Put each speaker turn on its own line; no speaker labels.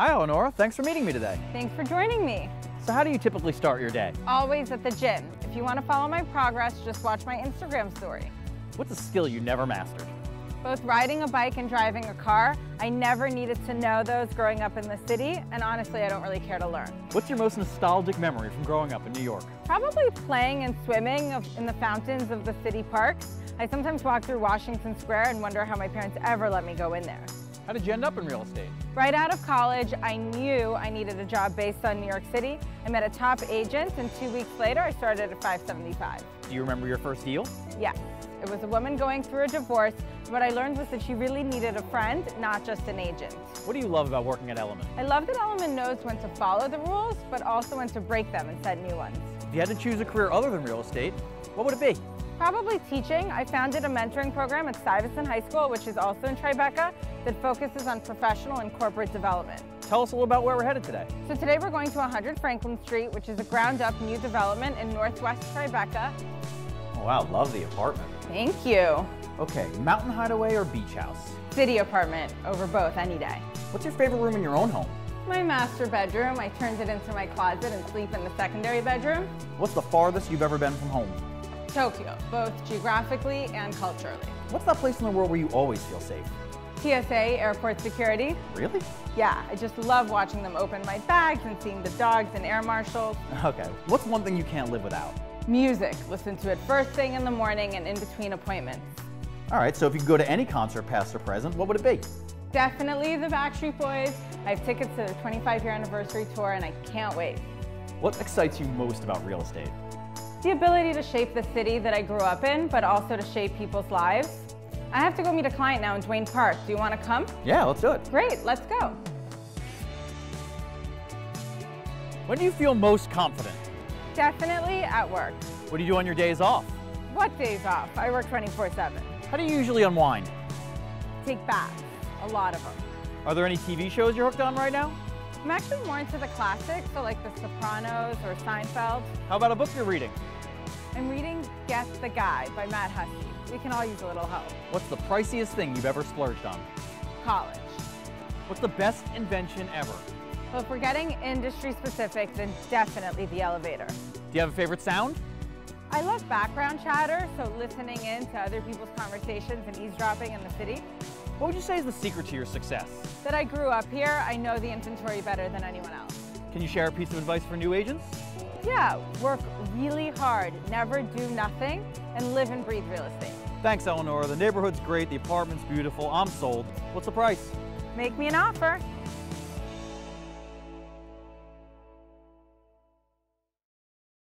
Hi, Eleonora. Thanks for meeting me today.
Thanks for joining me.
So how do you typically start your day?
Always at the gym. If you want to follow my progress, just watch my Instagram story.
What's a skill you never mastered?
Both riding a bike and driving a car, I never needed to know those growing up in the city, and honestly, I don't really care to learn.
What's your most nostalgic memory from growing up in New York?
Probably playing and swimming in the fountains of the city parks. I sometimes walk through Washington Square and wonder how my parents ever let me go in there.
How did you end up in real estate?
Right out of college, I knew I needed a job based on New York City. I met a top agent, and two weeks later, I started at 575.
Do you remember your first deal?
Yes. It was a woman going through a divorce. What I learned was that she really needed a friend, not just an agent.
What do you love about working at Elliman?
I love that Elliman knows when to follow the rules, but also when to break them and set new ones.
If you had to choose a career other than real estate, what would it be?
Probably teaching. I founded a mentoring program at Stuyvesant High School, which is also in Tribeca, that focuses on professional and corporate development.
Tell us a little about where we're headed today.
So today we're going to 100 Franklin Street, which is a ground-up new development in Northwest Tribeca.
Oh, wow, love the apartment.
Thank you.
Okay, mountain hideaway or beach house?
City apartment, over both, any day.
What's your favorite room in your own home?
My master bedroom. I turned it into my closet and sleep in the secondary bedroom.
What's the farthest you've ever been from home?
Tokyo, both geographically and culturally.
What's that place in the world where you always feel safe?
TSA, airport security.
Really?
Yeah, I just love watching them open my bags and seeing the dogs and air marshals.
Okay, what's one thing you can't live without?
Music. Listen to it first thing in the morning and in between appointments.
All right, so if you could go to any concert, past or present, what would it be?
Definitely the Backstreet Boys. I have tickets to their 25 year anniversary tour and I can't wait.
What excites you most about real estate?
The ability to shape the city that I grew up in, but also to shape people's lives. I have to go meet a client now in Duane Park. Do you want to come?
Yeah, let's do it.
Great, let's go.
When do you feel most confident?
Definitely at work.
What do you do on your days off?
What days off? I work 24 7.
How do you usually unwind?
Take baths, a lot of them.
Are there any TV shows you're hooked on right now?
I'm actually more into the classics, so like The Sopranos or Seinfeld.
How about a book you're reading?
I'm reading Get the Guy by Matt Hussey. We can all use a little help.
What's the priciest thing you've ever splurged on?
College.
What's the best invention ever?
Well, if we're getting industry specific, then definitely the elevator.
Do you have a favorite sound?
I love background chatter, so listening in to other people's conversations and eavesdropping in the city.
What would you say is the secret to your success?
That I grew up here, I know the inventory better than anyone else.
Can you share a piece of advice for new agents?
Yeah, work really hard, never do nothing, and live and breathe real estate.
Thanks, Eleanor. The neighborhood's great, the apartment's beautiful. I'm sold. What's the price?
Make me an offer.